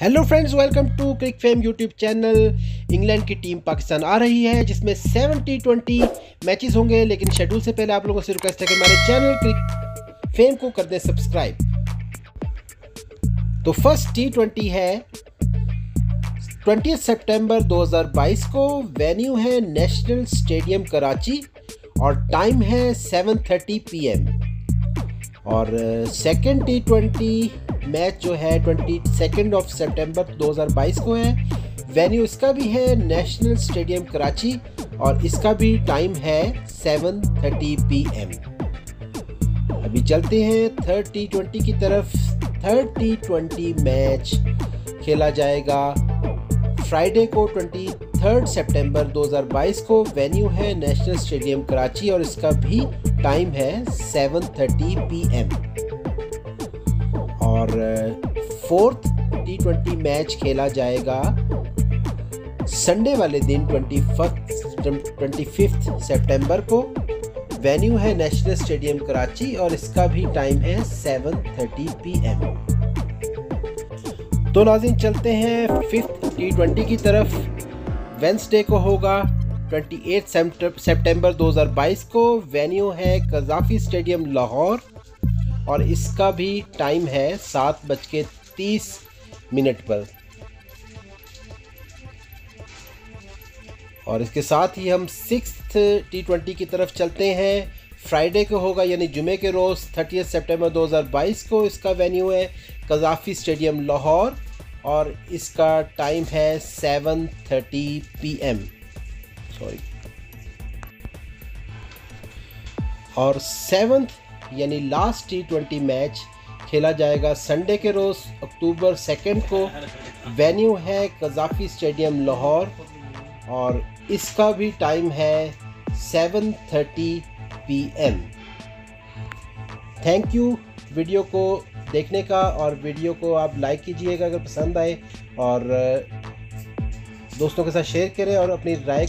Hello friends welcome to cric fame YouTube channel England की team Pakistan आ रही है, जिसमें 70 20 मैचेस होंगे, लेकिन शेड्यूल से पहले आप लोगों से रिक्वेस्ट है कि हमारे चैनल क्रिक फेम को कर दें सब्सक्राइब तो फ़र्स्ट टी ट्वेंटी है ट्वेंटी सितंबर 2022 को वेन्यू है नेशनल स्टेडियम कराची और टाइम है 7:30 पीएम और सेकेंड टी ट्वेंटी मैच जो है ट्वेंटी सेकेंड ऑफ़ सेप्टेम्बर 2022 को है। वेन्यू इसका भी है नेशनल स्टेडियम कराची और इसका भी टाइम है 7:30 पीएम अभी चलते हैं थर्ड टी ट्वेंटी की तरफ़। थर्ड टी ट्वेंटी मैच खेला जाएगा फ्राइडे को ट्वेंटी थर्ड सेप्टेम्बर 2022 को वेन्यू है नेशनल स्टेडियम कराची और इसका भी टाइम है 7:30 पीएम और फोर्थ टी ट्वेंटी मैच खेला जाएगा संडे वाले दिन ट्वेंटी ट्वेंटी फिफ्थ सेप्टेम्बर को। वेन्यू है नेशनल स्टेडियम कराची और इसका भी टाइम है 7:30 पीएम तो नाजिन चलते हैं फिफ्थ टी ट्वेंटी की तरफ़। वेंसडे को होगा 28 सितंबर 2022 को। वेन्यू है कजाफी स्टेडियम लाहौर, और इसका भी टाइम है सात बज के तीस मिनट पर। और इसके साथ ही हम सिक्स टी ट्वेंटी की तरफ़ चलते हैं। फ्राइडे को होगा, यानी जुमे के रोज़, थर्टी सितंबर 2022 को। इसका वेन्यू है कजाफी स्टेडियम लाहौर। और इसका टाइम है seven thirty P M sorry और सेवन्थ, यानी लास्ट टी ट्वेंटी मैच खेला जाएगा संडे के रोज़, अक्टूबर सेकेंड को। वेन्यू है कजाफी स्टेडियम लाहौर और इसका भी टाइम है seven thirty P M thank you video को देखने का और वीडियो को आप लाइक कीजिएगा अगर पसंद आए और दोस्तों के साथ शेयर करें और अपनी राय